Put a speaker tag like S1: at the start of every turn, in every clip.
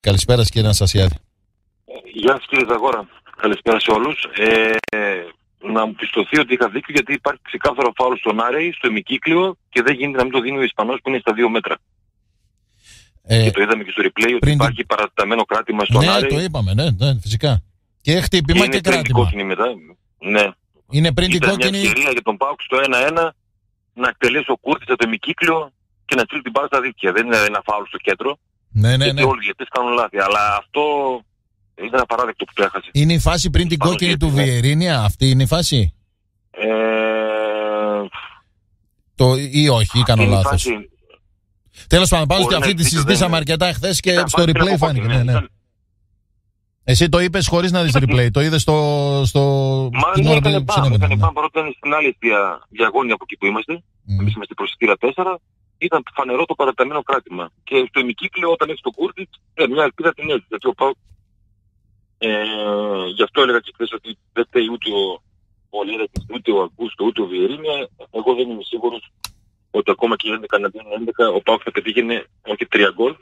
S1: Καλησπέρα κύριε Αναστασιάδη.
S2: Γεια σας κύριε Ζαγόρα. Καλησπέρα σε όλους. Ε, να μου πιστωθεί ότι είχα δίκιο γιατί υπάρχει ξεκάθαρο φάουλ στον Άρεϊ, στο ημικύκλιο και δεν γίνεται να μην το δίνει ο Ισπανός που είναι στα δύο μέτρα. Ε, και το είδαμε και στο replay ότι υπάρχει παρατεταμένο κράτημα στον
S1: ναι,
S2: Άρεϊ.
S1: Ναι, το είπαμε, ναι, ναι, φυσικά. Και χτύπημα και, και κράτημα.
S2: Είναι μετά. Ναι.
S1: Είναι πριν την
S2: κόκκινη. μια ευκαιρία για τον Πάουξ στο 1-1 να εκτελέσει ο Κούρτης το ημικύκλιο και να στείλει την πάρα στα δίκτυα. Δεν είναι ένα φάουλ στο κέντρο.
S1: Ναι, ναι, ναι.
S2: όλοι οι διαιτητές κάνουν λάθη. Αλλά αυτό ήταν απαράδεκτο που το έχασες.
S1: Είναι η φάση πριν την κόκκινη του Βιερίνια, αυτή είναι η φάση;
S2: Ε...
S1: Το, ή όχι, ή κάνω λάθος. Τέλος πάντων, πάντω και αυτή τη συζητήσαμε αρκετά χθες και στο replay φάνηκε. Ναι, ναι. Εσύ το είπες χωρίς να δεις replay, το είδες στο. στο...
S2: Μα την ναι, ώρα που συνέβαινε. Έκανε πάνω παρότι ήταν στην άλλη διαγώνια από εκεί που είμαστε. Mm. Εμείς είμαστε προσεκτήρα 4. Ήταν φανερό το παραταμένο κράτημα. Και στο ημικύκλιο όταν έχεις το κούρτι, ε, μια ελπίδα την έχεις. Γιατί ο Πάου. Ε, γι' αυτό έλεγα και χθες ότι δεν θέλει ούτε ο, ο ούτε ο Αγκούστο, ούτε ο Βιερίνια. Εγώ δεν είμαι σίγουρος ότι ακόμα και οι 11 να 11 ο Πάουκ θα πετύχαινε όχι 3 γκολ,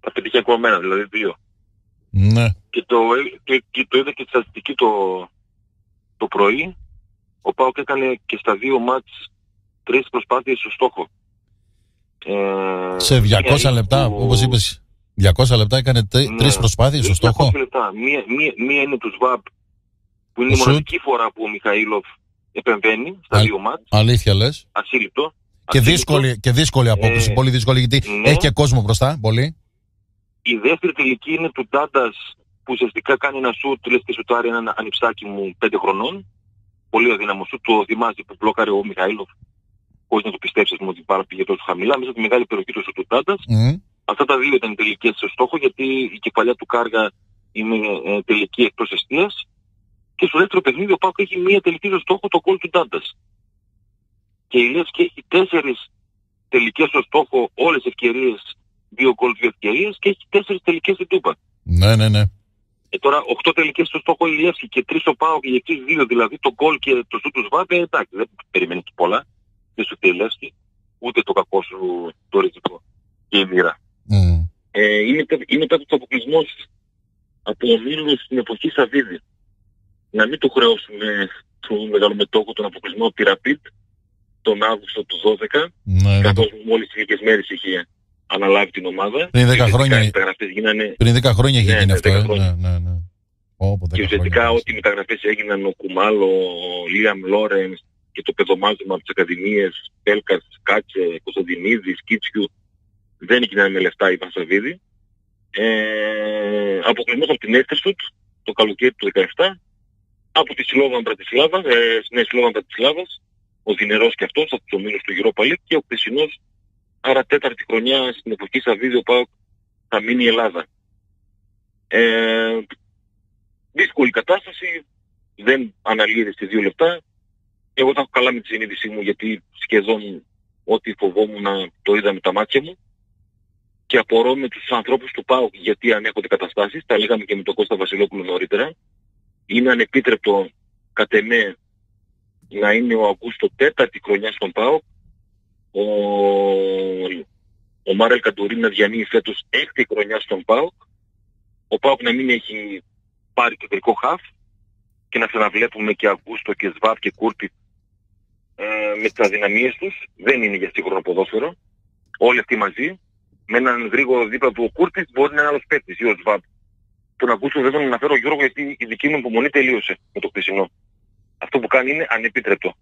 S2: θα πετύχει ακόμα ένα, δηλαδή 2.
S1: Ναι.
S2: Και το, και, και το είδα και τη στατιστική το, το πρωί. Ο Πάουκ έκανε και στα δύο μάτς τρεις προσπάθειες στο στόχο.
S1: Ε, σε 200 λεπτά, που... όπως είπες, 200 λεπτά έκανε τρει ναι, προσπάθειες στο στόχο.
S2: 200 λεπτά. Μία, μία, μία είναι του ΣΒΑΠ, που είναι η μοναδική φορά που ο Μιχαήλοφ επεμβαίνει στα Α, δύο μάτς.
S1: Αλήθεια λες.
S2: Ασύλληπτο.
S1: Και δύσκολη, και δύσκολη απόκριση, ε, πολύ δύσκολη, γιατί ναι. έχει και κόσμο μπροστά, πολύ.
S2: Η δεύτερη τελική είναι του Τάντας που ουσιαστικά κάνει ένα σουτ, λες και σουτάρει ένα ανιψάκι μου 5 χρονών. Πολύ αδύναμο σουτ, το θυμάσαι που μπλόκαρε ο Μιχαήλοφ χωρίς να το πιστέψεις μου ότι πάρα πήγε τόσο χαμηλά, μέσα από τη μεγάλη περιοχή του σουτ του Τάντας. Mm. Αυτά τα δύο ήταν τελικές στο στόχο γιατί η κεφαλιά του Κάργα είναι ε, τελική εκτός εστίας. Και στο δεύτερο παιχνίδι ο Πάκο έχει μία τελική στο στόχο το κόλ του Τάντας. Και η Λεύσκη έχει τέσσερις τελικές στο στόχο όλες τις ευκαιρίες δύο γκολ, δύο ευκαιρίες και έχει τέσσερις τελικές στην Τούπα.
S1: Ναι, ναι, ναι.
S2: Ε, τώρα οχτώ τελικές στο στόχο Ηλιεύσκη και τρεις ο Πάο και οι δύο, δηλαδή το γκολ και το σου του Σβάμπε, εντάξει, δεν περιμένεις και πολλά. Δεν σου Ηλιεύσκη, ούτε το κακό σου το ριζικό και η μοίρα. Mm. Ε, είναι, είναι το αποκλεισμός από ο στην εποχή Σαββίδη. Να μην του χρεώσουμε του μεγαλομετόχου τον αποκλεισμό από τη Rapid τον Αύγουστο του 12, ναι, καθώς μόλις λίγες μέρες είχε αναλάβει την ομάδα.
S1: Πριν 10 χρόνια,
S2: γίνανε...
S1: πριν 10 χρόνια είχε ναι, γίνει αυτό. Ε. Ναι, ναι, ναι.
S2: και ουσιαστικά ό,τι μεταγραφές έγιναν ο Κουμάλ, ο Λίαμ Λόρενς και το παιδομάζωμα από τις Ακαδημίες, Πέλκας, Κάτσε, Κωνσταντινίδης, Κίτσιου, δεν έγιναν με λεφτά η Βασαβίδη. Ε, αποκλεισμός από την Έστρεσουτ το καλοκαίρι του 17, από τη Σιλόβαν Πρατισλάβα, ε, ναι, Σιλόβαν Πρατισλάβας, ο Δυνερός και αυτός από τους ομίλους του Europa League και ο Πεσινός άρα τέταρτη χρονιά στην εποχή Σαββίδη ο Πάοκ θα μείνει η Ελλάδα. Ε, δύσκολη κατάσταση, δεν αναλύεται σε δύο λεπτά. Εγώ τα έχω καλά με τη συνείδησή μου γιατί σχεδόν ό,τι φοβόμουν να το είδα με τα μάτια μου. Και απορώ με τους ανθρώπους του ΠΑΟΚ γιατί ανέχονται καταστάσεις, τα λέγαμε και με τον Κώστα Βασιλόπουλο νωρίτερα. Είναι ανεπίτρεπτο κατ' εμέ να είναι ο Αγκούστο τέταρτη χρονιά στον ΠΑΟΚ. Ο, ο Μάρελ Καντουρί να διανύει φέτος έκτη χρονιά στον ΠΑΟΚ, ο ΠΑΟΚ να μην έχει πάρει κεντρικό χαφ και να ξαναβλέπουμε και Αγκούστο και Σβάπ και Κούρτι ε, με τις αδυναμίες τους, δεν είναι για σύγχρονο ποδόσφαιρο, όλοι αυτοί μαζί, με έναν γρήγορο δίπλα του ο Κούρτης μπορεί να είναι άλλος παίκτης ή ο Σβάπ. Τον Αγκούστο δεν τον αναφέρω Γιώργο γιατί η δική μου υπομονή τελείωσε με το χθεσινό. Αυτό που κάνει είναι ανεπίτρεπτο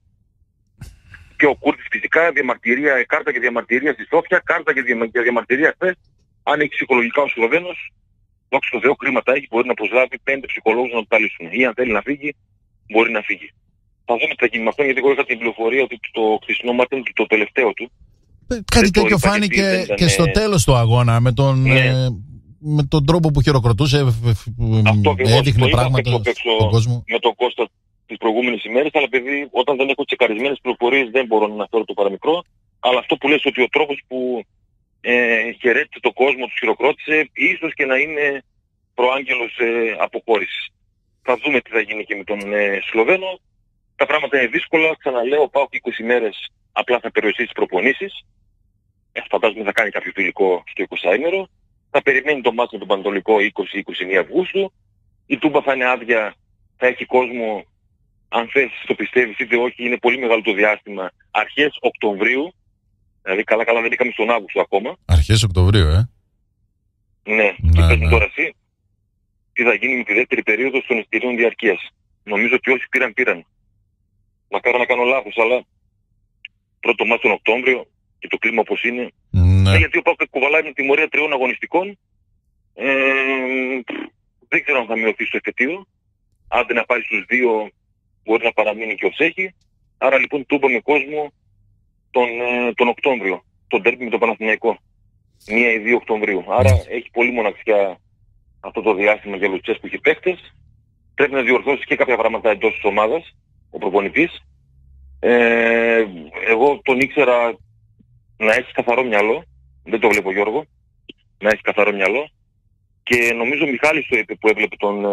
S2: και ο Κούρτης φυσικά διαμαρτυρία, κάρτα και διαμαρτυρία στη Σόφια, κάρτα και διαμαρτυρία χθες. Αν έχει ψυχολογικά ο Σλοβαίνος, δόξα τω Θεώ κρίματα έχει, μπορεί να προσλάβει πέντε ψυχολόγους να το ταλήσουν. Ή αν θέλει να φύγει, μπορεί να φύγει. Θα δούμε τι θα γίνει με αυτό, γιατί εγώ είχα την πληροφορία ότι το χθεσινό μάτι είναι το τελευταίο του.
S1: Ε, κάτι τέτοιο φάνηκε και στο τέλος του αγώνα με τον, ναι. ε, με τον τρόπο που χειροκροτούσε, Αυτό έδειχνε πράγματα στον κόσμο.
S2: Με τον Κώστα τις προηγούμενες ημέρες, αλλά επειδή όταν δεν έχω τσεκαρισμένες πληροφορίες δεν μπορώ να αναφέρω το παραμικρό, αλλά αυτό που λες ότι ο τρόπος που ε, χαιρέτησε το κόσμο, τους χειροκρότησε, ίσως και να είναι προάγγελος ε, αποχώρησης. Θα δούμε τι θα γίνει και με τον ε, Σλοβαίνο. Τα πράγματα είναι δύσκολα, ξαναλέω, πάω και 20 μέρες απλά θα περιοριστεί τις προπονήσεις. Ε, φαντάζομαι θα κάνει κάποιο φιλικό στο 20 ημέρο. θα περιμένει το μάτι με τον Πανατολικό 20-21 Αυγούστου. Η Τούμπα θα είναι άδεια, θα έχει κόσμο, αν θες το πιστεύεις είτε όχι, είναι πολύ μεγάλο το διάστημα. Αρχές Οκτωβρίου, δηλαδή καλά καλά δεν είχαμε στον Αύγουστο ακόμα.
S1: Αρχές Οκτωβρίου, ε.
S2: Ναι, ναι και πες ναι. τώρα εσύ, τι θα γίνει με τη δεύτερη περίοδο των εισιτηρίων διαρκείας. Νομίζω ότι όσοι πήραν, πήραν. Μακάρι να κάνω λάθος, αλλά πρώτο μάτι τον Οκτώβριο και το κλίμα όπως είναι. Ναι. Ε, γιατί ο Πάουκ κουβαλάει με τιμωρία τριών αγωνιστικών. Ε, δεν ξέρω αν θα μειωθεί στο εφετείο. Άντε να πάρει στους δύο μπορεί να παραμείνει και ως έχει. Άρα λοιπόν τούμπα με κόσμος τον, ε, τον Οκτώβριο. Τον τέρπι με το Παναθηναϊκό. Μία ή δύο Οκτωβρίου. Άρα ναι. έχει πολύ μοναξιά αυτό το διάστημα για λουτσές που έχει παίχτες. Πρέπει να διορθώσει και κάποια πράγματα εντός της ομάδας, ο προπονητής. Ε, εγώ τον ήξερα να έχει καθαρό μυαλό, δεν το βλέπω Γιώργο, να έχει καθαρό μυαλό και νομίζω ο Μιχάλης το είπε που έβλεπε τον, ε,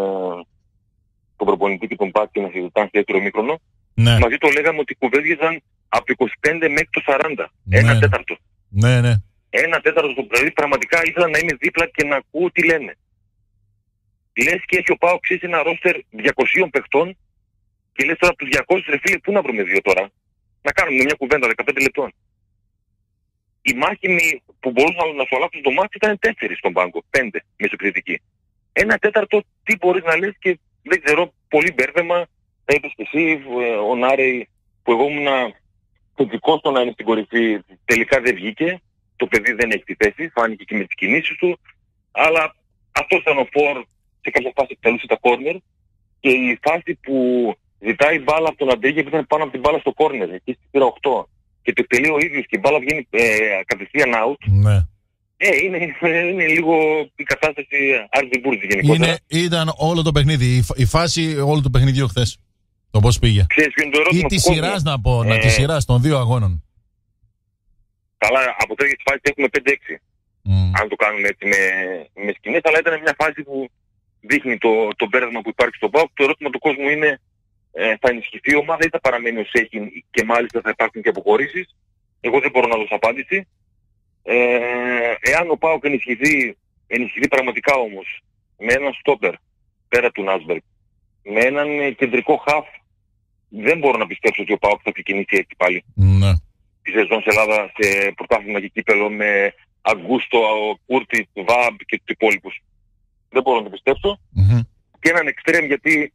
S2: τον προπονητή και τον Πάτη να συζητάνε σε έτερο μήκρονο. Ναι. Μαζί το λέγαμε ότι κουβέντιζαν από το 25 μέχρι το 40. Ναι, Ένα ναι. τέταρτο.
S1: Ναι, ναι.
S2: Ένα τέταρτο. Δηλαδή πραγματικά ήθελα να είμαι δίπλα και να ακούω τι λένε. Λες και έχει ο Πάο ξύσει ένα ρόστερ 200 παιχτών και λες τώρα από τους 200 ρε φίλε πού να βρούμε δύο τώρα; Να κάνουμε μια κουβέντα 15 λεπτών οι μάχημοι που μπορούσαν να σου αλλάξουν το μάτι ήταν τέσσερις στον πάγκο, πέντε μεσοκριτικοί. Ένα τέταρτο τι μπορείς να λες και δεν ξέρω, πολύ μπέρδεμα, θα είπες και εσύ, ε, ο Νάρεϊ που εγώ ήμουν θετικός στο να είναι στην κορυφή, τελικά δεν βγήκε, το παιδί δεν έχει τη θέση, φάνηκε και με τις κινήσεις του, αλλά αυτός ήταν ο Φορ, σε κάποια φάση εκτελούσε τα κόρνερ και η φάση που ζητάει μπάλα από τον Αντρίγε ήταν πάνω από την μπάλα στο κόρνερ, εκεί στη 8 και το εκτελεί ο ίδιος και η μπάλα βγαίνει ε, κατευθείαν out.
S1: Ναι.
S2: Ε, είναι, είναι λίγο η κατάσταση αρδιμπουρζη γενικότερα.
S1: Είναι, ήταν όλο το παιχνίδι, η, η φάση όλο το παιχνιδιού χθες. Το πώς πήγε.
S2: Ξέρεις ποιο είναι το ερώτημα.
S1: Ή τη σειράς να πω, ε, να τη σειράς των δύο αγώνων.
S2: Καλά, από τέτοιες φάσεις έχουμε 5-6. Mm. Αν το κάνουμε έτσι με, με σκηνές, αλλά ήταν μια φάση που δείχνει το, το πέρασμα που υπάρχει στο ΠΑΟΚ. Το ερώτημα του κόσμου είναι ε, θα ενισχυθεί η ομάδα ή θα παραμείνει ως έχει και μάλιστα θα υπάρχουν και αποχωρήσεις. Εγώ δεν μπορώ να δώσω απάντηση. Ε, εάν ο Πάοκ ενισχυθεί, ενισχυθεί πραγματικά όμως με έναν στόπερ πέρα του Νάσμπεργκ, με έναν ε, κεντρικό χαφ, δεν μπορώ να πιστέψω ότι ο Πάοκ θα ξεκινήσει έτσι πάλι.
S1: Ναι.
S2: Τη σεζόν σε Ελλάδα σε πρωτάθλημα και κύπελο με Αγκούστο, Κούρτι, Βάμπ και τους υπόλοιπους. Δεν μπορώ να το πιστεψω Και έναν εξτρέμ γιατί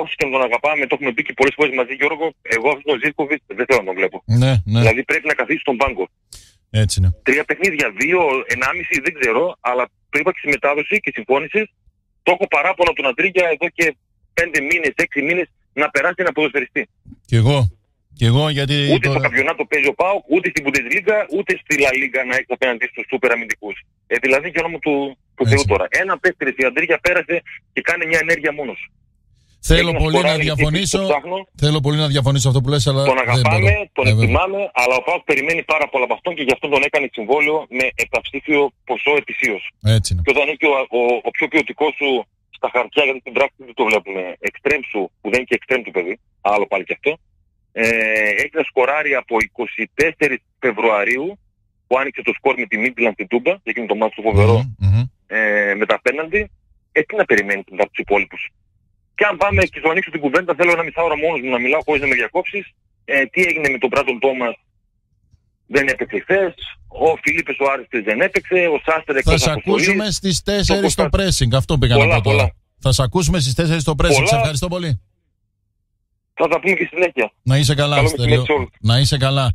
S2: όσοι και να τον αγαπάμε, το έχουμε πει και πολλές φορές μαζί Γιώργο, εγώ αυτόν τον Ζήκοβιτ δεν θέλω να τον βλέπω.
S1: Ναι, ναι.
S2: Δηλαδή πρέπει να καθίσει στον πάγκο.
S1: Έτσι είναι.
S2: Τρία παιχνίδια, δύο, ενάμιση, δεν ξέρω, αλλά το είπα και στη μετάδοση και συμφώνησες, το έχω παράπονο τον Αντρίγια εδώ και πέντε μήνες, έξι μήνες να περάσει ένα ποδοσφαιριστή.
S1: Κι εγώ. Κι εγώ γιατί
S2: ούτε το... στο καμπιονάτο παίζει ο Πάοκ, ούτε στην Bundesliga, ούτε στη La Liga να έχει απέναντι στους σούπερ αμυντικούς. Ε, δηλαδή για όνομα του, του Θεού τώρα. Ένα πέστρι η Αντρίγια πέρασε και κάνει μια ενέργεια μόνος.
S1: Θέλω πολύ να διαφωνήσω. Θέλω πολύ να διαφωνήσω αυτό που λες, αλλά.
S2: Τον αγαπάμε, τον εκτιμάμε, αλλά ο Πάουκ περιμένει πάρα πολλά από αυτόν και γι' αυτό τον έκανε συμβόλαιο με επταψήφιο ποσό ετησίως.
S1: Έτσι είναι.
S2: Και όταν είναι και ο, ο, ο πιο ποιοτικός σου στα χαρτιά, γιατί την πράξη δεν το βλέπουμε, εξτρέμ σου, που δεν είναι και εξτρέμ του παιδί, άλλο πάλι και αυτό, ε, έχει να σκοράρει από 24 Φεβρουαρίου που άνοιξε το σκορ με τη Μίτλαντ στην Τούμπα, εκείνο το μάτι του φοβερό mm-hmm, mm-hmm. ε, με τα απέναντι, ε, τι να περιμένει από τους υπόλοιπους. Και αν πάμε και το ανοίξω την κουβέντα, θέλω ένα μισάωρο μόνος μου να μιλάω χωρίς να με διακόψεις. Ε, τι έγινε με τον Πράτον Τόμας δεν έπαιξε χθες. Ο Φιλίππες ο Άριστες δεν έπαιξε. Ο Σάστερ
S1: εκτός Θα σε ακούσουμε στις 4 στο pressing. Αυτό πήγα να πω τώρα. Θα σε ακούσουμε στις 4 στο pressing. Σε ευχαριστώ πολύ.
S2: Θα τα πούμε και συνέχεια.
S1: Να είσαι καλά, Να είσαι καλά.